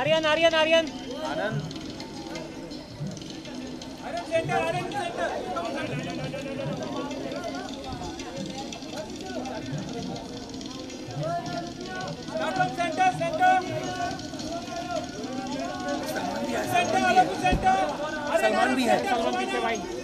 Aryan Aryan Aryan. Aryan centre Aryan centre centre centre centre Salman भी है। सलमान पीछे भाई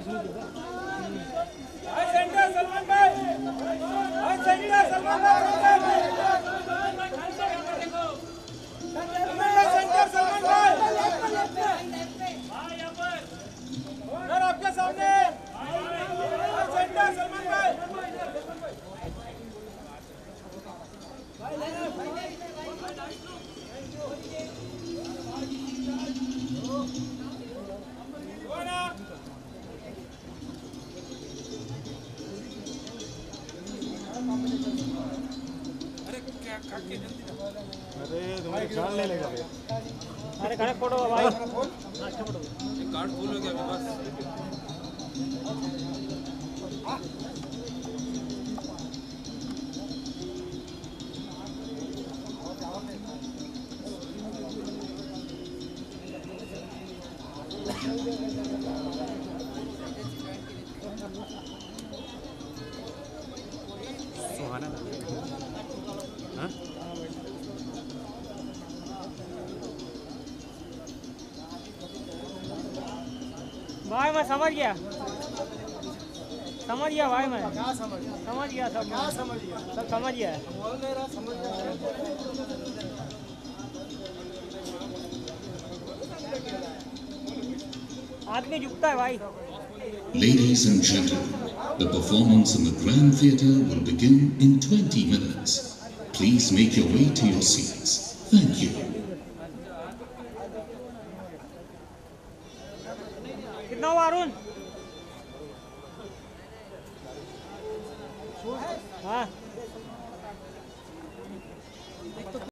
आपके अरे तुम्हारी जान ले लेगा अरे खड़े फ़ोटो भाई अच्छा फ़ोटो कार्ड फुल हो गया मेरे पास सुहाना भाई मैं समझ गया समझ गया भाई मैं क्या समझ समझ गया सब क्या समझ गया सब समझ गया बोल नहीं रहा समझ गया आदमी झुकता है भाई Ladies and gentlemen, the performance in the Grand Theatre will begin in 20 minutes. Please make your way to your seats. Thank you. कितना हुआ अरुण? हाँ।